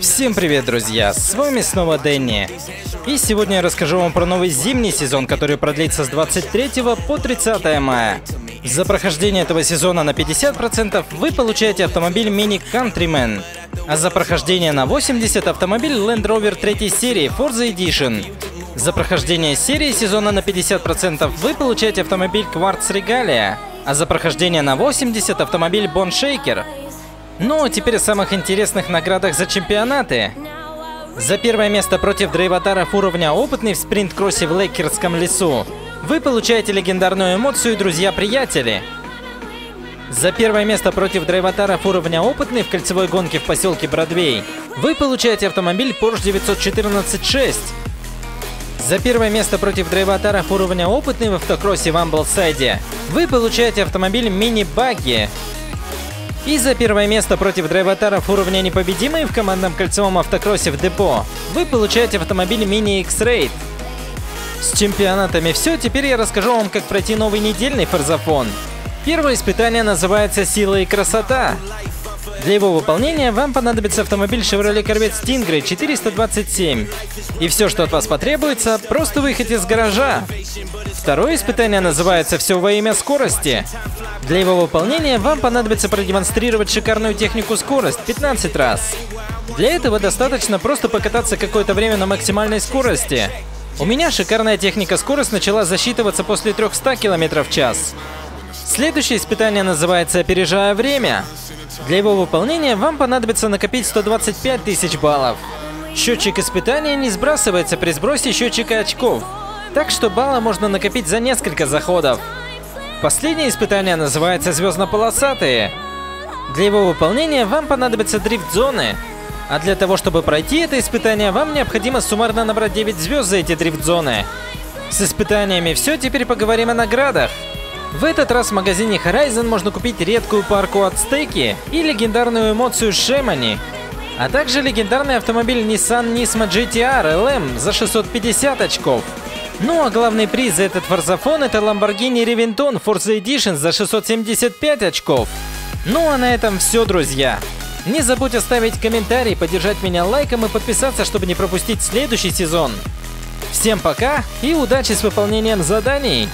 Всем привет, друзья! С вами снова Дэнни. И сегодня я расскажу вам про новый зимний сезон, который продлится с 23 по 30 мая. За прохождение этого сезона на 50% вы получаете автомобиль Mini Countryman, а за прохождение на 80% автомобиль Land Rover 3 серии Forza Edition. За прохождение серии сезона на 50% вы получаете автомобиль Quartz Regalia, а за прохождение на 80% автомобиль Bone Shaker. Ну, а теперь о самых интересных наградах за чемпионаты. За первое место против драйватаров уровня опытный в спринт-кроссе в Лейкерском лесу. Вы получаете легендарную эмоцию «Друзья-приятели». За первое место против драйватаров уровня опытный в кольцевой гонке в поселке Бродвей. Вы получаете автомобиль Porsche 914 За первое место против драйватаров уровня опытный в автокроссе в Амблсайде. Вы получаете автомобиль Мини Багги и за первое место против драйватаров уровня непобедимый в командном кольцевом автокроссе в депо вы получаете автомобиль Mini X-Raid. С чемпионатами все, теперь я расскажу вам, как пройти новый недельный форзафон. Первое испытание называется «Сила и красота». Для его выполнения вам понадобится автомобиль Chevrolet Corvette Stingray 427. И все, что от вас потребуется, просто выехать из гаража. Второе испытание называется «Все во имя скорости». Для его выполнения вам понадобится продемонстрировать шикарную технику скорость 15 раз. Для этого достаточно просто покататься какое-то время на максимальной скорости. У меня шикарная техника скорость начала засчитываться после 300 км в час. Следующее испытание называется «Опережая время». Для его выполнения вам понадобится накопить 125 тысяч баллов. Счетчик испытания не сбрасывается при сбросе счетчика очков, так что баллы можно накопить за несколько заходов. Последнее испытание называется «Звездно-полосатые». Для его выполнения вам понадобятся дрифт-зоны, а для того, чтобы пройти это испытание, вам необходимо суммарно набрать 9 звезд за эти дрифт-зоны. С испытаниями все, теперь поговорим о наградах. В этот раз в магазине Horizon можно купить редкую парку от стейки и легендарную эмоцию Шемани, а также легендарный автомобиль Nissan Nismo GTR LM за 650 очков. Ну а главный приз за этот форзафон это Lamborghini Reventon Forza Edition за 675 очков. Ну а на этом все, друзья. Не забудь оставить комментарий, поддержать меня лайком и подписаться, чтобы не пропустить следующий сезон. Всем пока и удачи с выполнением заданий!